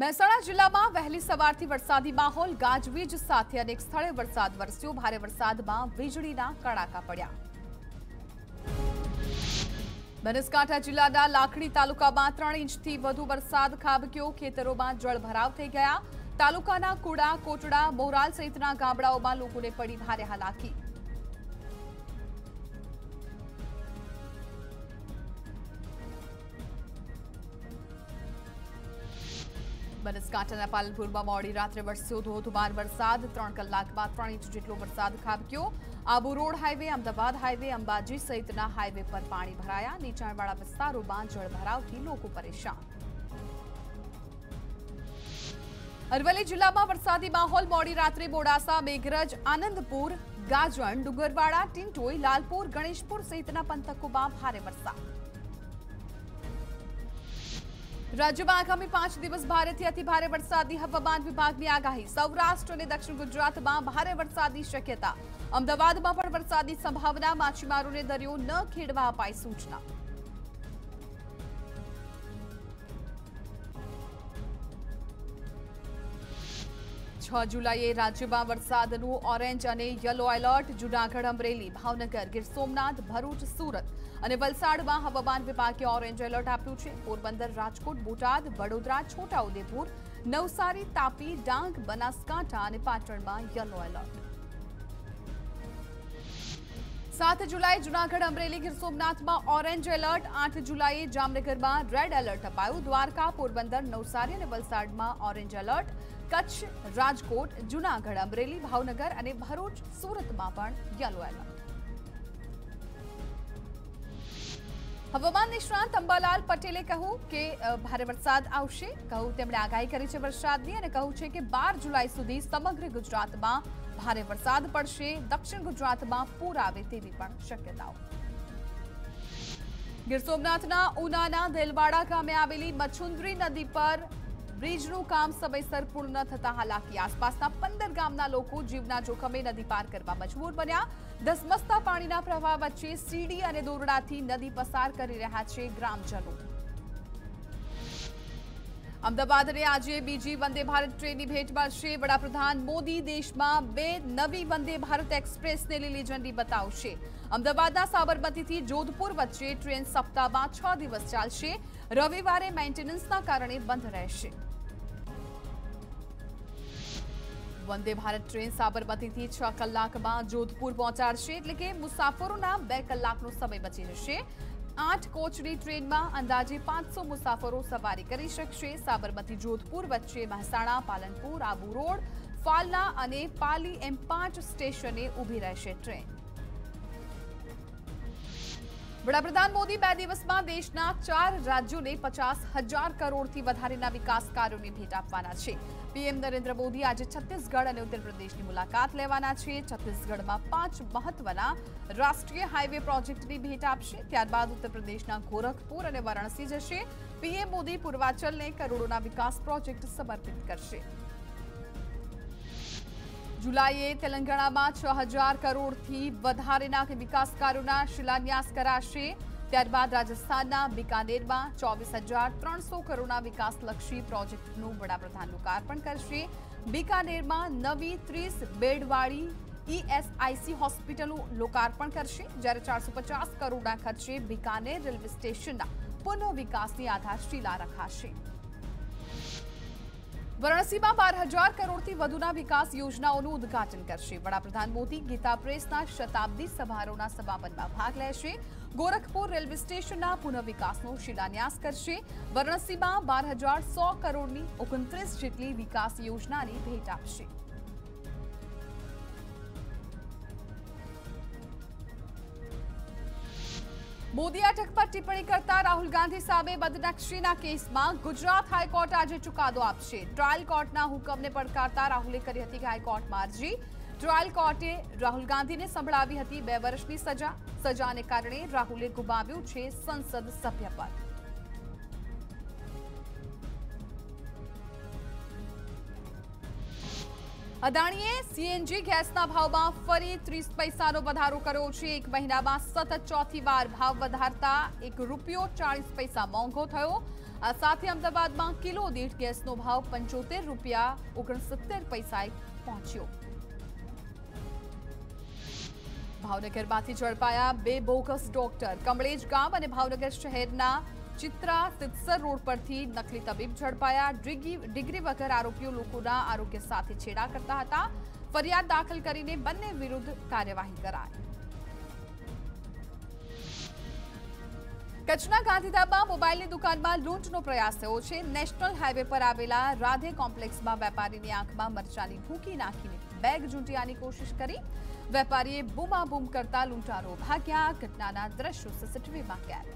મહેસાણા જિલ્લામાં વહેલી સવારથી વરસાદી માહોલ ગાજવીજ સાથે અનેક સ્થળે વરસાદ વરસ્યો ભારે વરસાદમાં વીજળીના કડાકા પડ્યા બનાસકાંઠા જિલ્લાના લાખણી તાલુકામાં ત્રણ ઇંચથી વધુ વરસાદ ખાબક્યો ખેતરોમાં જળભરાવ થઈ ગયા તાલુકાના કુડા કોટડા મોરાલ સહિતના ગામડાઓમાં લોકોને પડી ભારે હાલાકી બનાસકાંઠાના પાલનપુરમાં મોડી રાત્રે વરસ્યો ધોધમાર વરસાદ ત્રણ કલાકમાં ત્રણ ઇંચ જેટલો વરસાદ ખાબક્યો Abu road highway Ahmedabad highway Ambaji સહિતના હાઈવે પર પાણી ભરાયા નીચાણવાળા વિસ્તારોમાં જળભરાવથી લોકો પરેશાન અરવલ્લી જિલ્લામાં વરસાદી માહોલ મોડી રાત્રે મોડાસા મેઘરજ આનંદપુર ગાજણ ડુંગરવાડા ટિંટોઈ લાલપુર ગણેશપુર સહિતના પંથકોમાં ભારે વરસાદ રાજ્યમાં આગામી પાંચ દિવસ ભારેથી અતિ ભારે વરસાદની હવામાન વિભાગની આગાહી સૌરાષ્ટ્ર અને દક્ષિણ ગુજરાતમાં ભારે વરસાદની શક્યતા અમદાવાદમાં પણ વરસાદની સંભાવના માછીમારોને દરિયો ન ખેડવા અપાઈ સૂચના છ જુલાઈએ રાજ્યમાં વરસાદનું ઓરેન્જ અને યલો એલર્ટ જૂનાગઢ અમરેલી ભાવનગર ગીર સોમનાથ ભરૂચ સુરત અને વલસાડમાં હવામાન વિભાગે ઓરેન્જ એલર્ટ આપ્યું છે પોરબંદર રાજકોટ બોટાદ વડોદરા છોટાઉદેપુર નવસારી તાપી ડાંગ બનાસકાંઠા અને પાટણમાં યલો એલર્ટ સાત જુલાઈ જૂનાગઢ અમરેલી ગીર સોમનાથમાં ઓરેન્જ એલર્ટ આઠ જુલાઈએ જામનગરમાં રેડ એલર્ટ અપાયું દ્વારકા પોરબંદર નવસારી અને વલસાડમાં ઓરેન્જ એલર્ટ કચ્છ રાજકોટ જૂનાગઢ અમરેલી ભાવનગર અને ભરૂચ સુરતમાં પણ યલો એલર્ટ હવામાન નિષ્ણાંત અંબાલાલ પટેલે કહ્યું કે અ, ભારે વરસાદ આવશે કહ્યું તેમણે આગાહી કરી છે વરસાદની અને કહ્યું છે કે બાર જુલાઈ સુધી સમગ્ર ગુજરાતમાં ભારે વરસાદ પડશે દક્ષિણ ગુજરાતમાં પૂર આવે તેવી પણ શક્યતાઓ ગીર સોમનાથના ઉનાના દેલવાડા ગામે આવેલી મછુંદરી નદી પર બ્રિજનું કામ સમયસર પૂર્ણ ન થતા હાલાકી આસપાસના પંદર ગામના લોકો જીવના જોખમે નદી પાર કરવા મજબૂર બન્યા ધસમસતા પાણીના પ્રવાહ વચ્ચે સીડી અને દોરડાથી નદી પસાર કરી રહ્યા છે ગ્રામજનો અમદાવાદ અને આજે બીજી વંદે ભારત ટ્રેનની ભેટ મળશે વડાપ્રધાન મોદી દેશમાં બે નવી વંદે ભારત એક્સપ્રેસને લીલી ઝંડી બતાવશે અમદાવાદના સાબરમતીથી જોધપુર વચ્ચે ટ્રેન સપ્તાહમાં છ દિવસ ચાલશે રવિવારે મેન્ટેનન્સના કારણે બંધ રહેશે વંદે ભારત ટ્રેન સાબરમતીથી છ કલાકમાં જોધપુર પહોંચાડશે એટલે કે મુસાફરોના બે કલાકનો સમય બચી જશે આઠ કોચની ટ્રેનમાં અંદાજે પાંચસો મુસાફરો સવારી કરી શકશે. સાબરમતી, જોધપુર વચ્ચે મહેસાણા, પાલનપુર, આબુ રોડ, ફાલના અને પાલી એમ પાંચ સ્ટેશને ઊભી રહેશે ટ્રેન. વડાપ્રધાન મોદી બે દિવસમાં દેશના ચાર રાજ્યોને પચાસ હજાર કરોડથી વધારેના વિકાસ કાર્યોની ભેટ આપવાના છે પીએમ નરેન્દ્ર મોદી આજે છત્તીસગઢ અને ઉત્તર પ્રદેશની મુલાકાત લેવાના છે છત્તીસગઢમાં પાંચ મહત્વના રાષ્ટ્રીય હાઈવે પ્રોજેક્ટની ભેટ આપશે ત્યારબાદ ઉત્તર પ્રદેશના ગોરખપુર અને વારાણસી જશે પીએમ મોદી પૂર્વાચલને કરોડોના વિકાસ પ્રોજેક્ટ સમર્પિત કરશે જુલાઈએ તેલંગાણામાં છ હજાર કરોડથી વધારેના વિકાસ કાર્યોના શિલાન્યાસ કરાશે ત્યારબાદ રાજસ્થાનના બિકાનેરમાં ચોવીસ હજાર ત્રણસો કરોડના વિકાસલક્ષી પ્રોજેક્ટનું વડાપ્રધાન લોકાર્પણ કરશે બિકાનેરમાં નવી ત્રીસ બેડવાળી ઈએસઆઈસી હોસ્પિટલનું લોકાર્પણ કરશે જ્યારે ચારસો પચાસ કરોડના ખર્ચે બિકાનેર રેલવે સ્ટેશનના પુનઃ વિકાસની આધારશિલા રખાશે વારાણસીમાં બાર હજાર કરોડથી વધુના વિકાસ યોજનાઓનું ઉદ્ઘાટન કરશે વડાપ્રધાન મોદી ગીતા પ્રેસના શતાબ્દી સમારોહના સમાપનમાં ભાગ લેશે ગોરખપુર રેલવે સ્ટેશનના પુનઃ વિકાસનો શિલાન્યાસ કરશે વારાણસીમાં બાર હજાર સો કરોડની ઓગણત્રીસ જેટલી વિકાસ યોજનાની ભેટ આપશે મોદી અટક પર ટિપ્પણી કરતા રાહુલ ગાંધી સામે બદનક્ષીના કેસમાં ગુજરાત હાઈકોર્ટ આજે ચુકાદો આપશે. ટ્રાયલ કોર્ટના હુકમને પડકારતા રાહુલે કરી હતી હાઈકોર્ટમાં અરજી ટ્રાયલ કોર્ટે રાહુલ ગાંધીને સંભળાવી હતી બે વર્ષની સજા. સજાને કારણે રાહુલે ગુમાવ્યું છે સંસદ સભ્ય પદ. અદાણીએ સીએનજી ગેસના ભાવમાં ફરી ત્રીસ પૈસાનો વધારો કર્યો છે. એક મહિનામાં સતત ચોથી વાર ભાવ વધારતા એક રૂપિયો ચાળીસ પૈસા મોંઘો થયો. આ સાથે અમદાવાદમાં કિલો દીઠ ગેસનો ભાવ પંચોતેર રૂપિયા ઓગણસિત્તેર પૈસાએ પહોંચ્યો. ભાવનગરમાંથી ઝડપાયા બે બોગસ ડોક્ટર. કમળેજ ગામ અને ભાવનગર શહેરના ચિત્રા સિત્સર રોડ પરથી નકલી તબીબ ઝડપાયા. ડિગ્રી વગર આરોપીઓ લોકોના આરોગ્ય સાથે છેડા કરતા હતા. ફરિયાદ દાખલ કરીને બંને વિરુદ્ધ કાર્યવાહી કરાઈ. કચ્છના ગાંધીધામમાં મોબાઈલની દુકાનમાં લૂંટનો પ્રયાસ થયો છે. નેશનલ હાઈવે પર આવેલા રાધે કોમ્પ્લેક્સમાં વેપારીની આંખમાં મરચાની ભૂકી નાખીને બેગ ઝૂંટિયાની કોશિશ કરી. વેપારીએ બૂમાબૂમ કરતા લૂંટારો ભાગ્યા. ઘટનાના દ્રશ્યો સીસીટીવીમાં કેદ.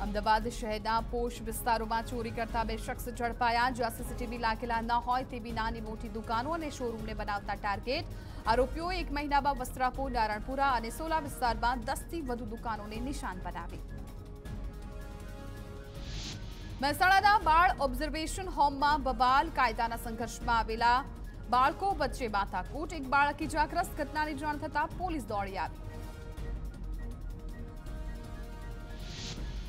અમદાવાદ શહેરના પોશ વિસ્તારોમાં ચોરી કરતા બે શખ્સ ઝડપાયા જ્યાં સીસીટીવી લાગેલા ન હોય તેવી નાની મોટી દુકાનો અને શોરૂમને બનાવતા ટાર્ગેટ આરોપીઓએ એક મહિનામાં વસ્ત્રાપુર નારાયણપુરા અને સોલા વિસ્તારમાં દસથી વધુ દુકાનોને નિશાન બનાવી મહેસાણાના બાળ ઓબ્ઝર્વેશન હોમમાં બબાલ કાયદાના સંઘર્ષમાં આવેલા બાળકો વચ્ચે માથાકૂટ એક બાળક ઇજાગ્રસ્ત ઘટનાની જાણ થતા પોલીસ દોડી આવી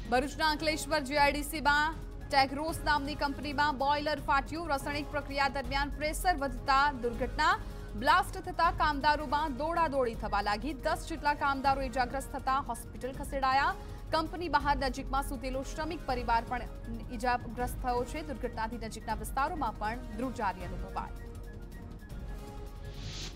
ભરૂચના અંકલેશ્વર જીઆઈડીસીમાં ટેગરોસ નામની કંપનીમાં બોઇલર ફાટ્યું રસાયણિક પ્રક્રિયા દરમિયાન પ્રેશર વધતા દુર્ઘટના બ્લાસ્ટ થતા કામદારોમાં દોડાદોડી થવા લાગી દસ જેટલા કામદારો ઇજાગ્રસ્ત થતા હોસ્પિટલ ખસેડાયા કંપની બહાર નજીકમાં સૂતેલો શ્રમિક પરિવાર પણ ઇજાગ્રસ્ત થયો છે દુર્ઘટનાથી નજીકના વિસ્તારોમાં પણ ધ્રુજારી અનુભવાય